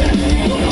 Yeah.